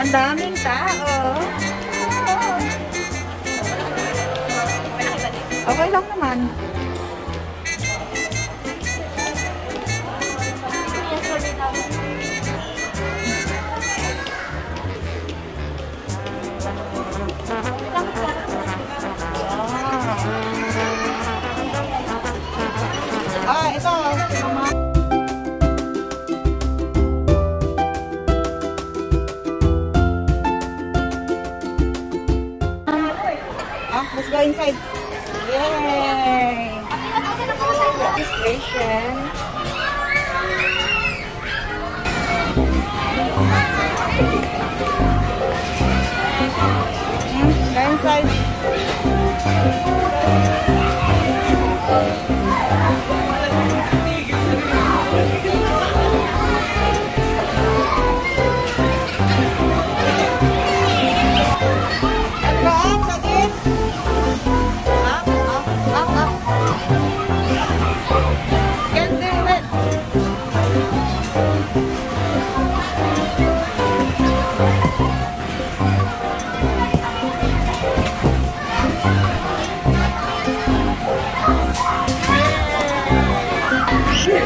Ang daming tao. Okay lang naman. ride. Yay! Registration. Go size.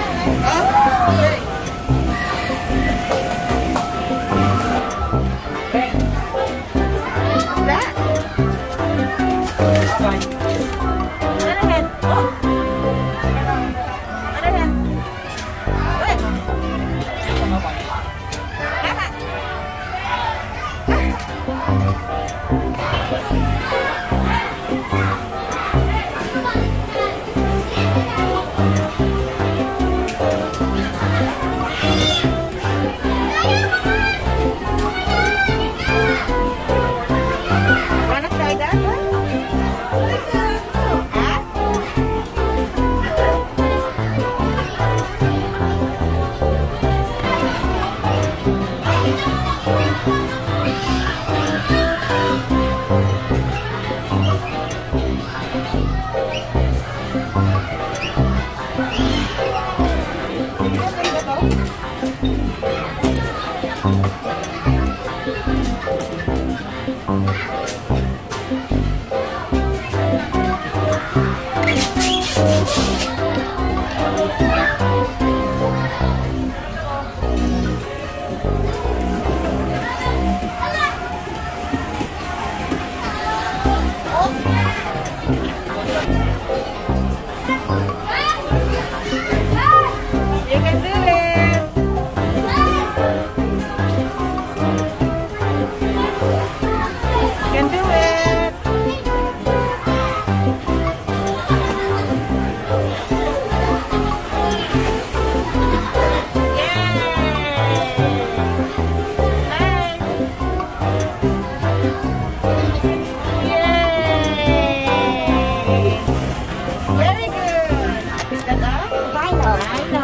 Bye. cái đó cái đồ ấy